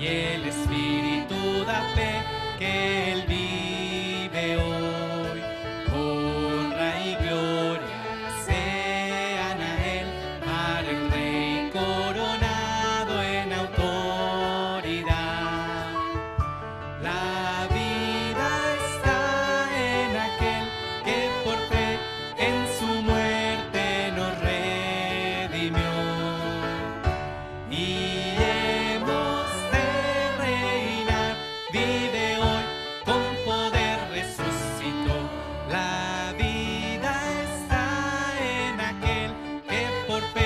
y el Espíritu da fe que por